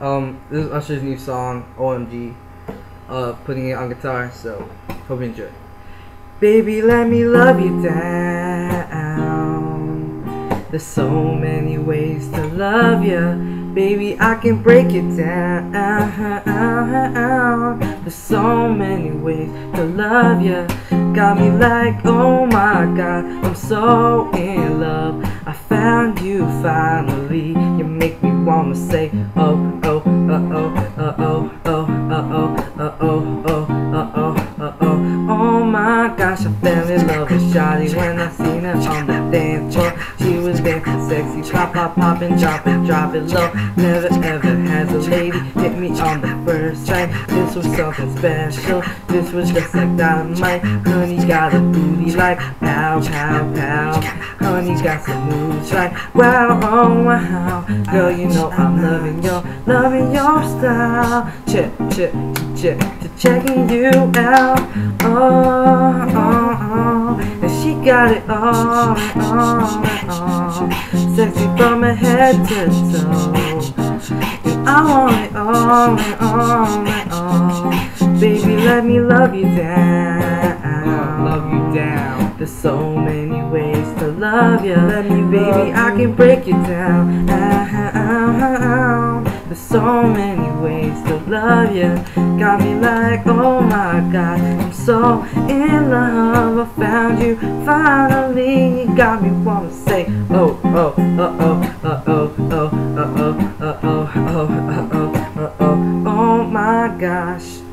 Um, this is Usher's new song, OMG. Uh, putting it on guitar, so hope you enjoy. Baby, let me love you down. There's so many ways to love you. Baby, I can break it down. There's so many ways to love you. Got me like, oh my god, I'm so in love. I found you finally. You make me wanna say, oh, Shawty when I seen her on the dance floor. She was dancing sexy, pop, pop, pop, and drop it, drop it low. Never ever has a lady hit me on the first time. This was something special. This was just like dynamite. Honey got a booty like pow, pow, pow. Honey got some moves like wow, oh wow. Girl, you know I'm loving your, loving your style. Check, check, check, checking you out. Oh. Got it all, all, all. Sexy from her head to toe. And I want it all, and all, and all. Baby, let me love you down. Love you down. There's so many ways to love you. Let me, baby, I can break it down. There's so many ways to love you. Got me like, oh my god, so in love. I found you finally. You got me wanna say oh oh oh oh oh oh oh oh oh oh oh oh oh oh oh my gosh.